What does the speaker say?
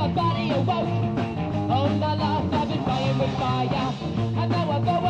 My body awoke. All my life I've been playing with fire, and now I go